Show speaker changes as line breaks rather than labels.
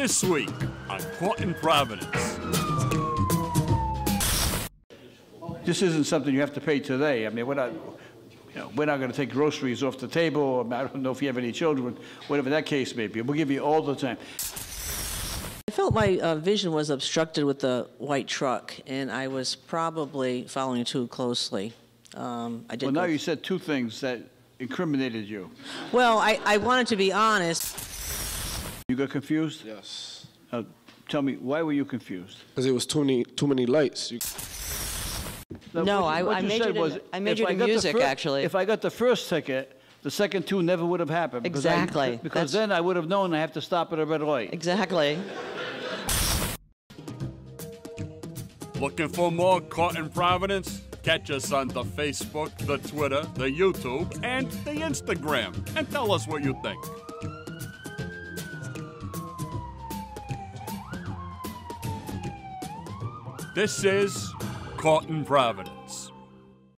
This week on Caught in Providence.
This isn't something you have to pay today. I mean, we're not, you know, we're not going to take groceries off the table. I don't know if you have any children, whatever that case may be. We'll give you all the time.
I felt my uh, vision was obstructed with the white truck, and I was probably following too closely. Um, I did.
Well, now you said two things that incriminated you.
Well, I, I wanted to be honest.
You got confused?
Yes.
Uh, Tell me, why were you confused?
Because it was too many, too many lights. You,
No,
what
I-
you- what
I
you
majored
said
in-
was,
I
if
majored in
got the
music,
fir-
actually.
If I got the first ticket, the second two never would have happened. because I-
Exactly.
Because
That's-
then I would have known I have to stop at a red light.
Exactly.
Looking for more Caught in Providence? Catch us on the Facebook, the Twitter, the YouTube, and the Instagram. And tell us what you think. This is in Providence.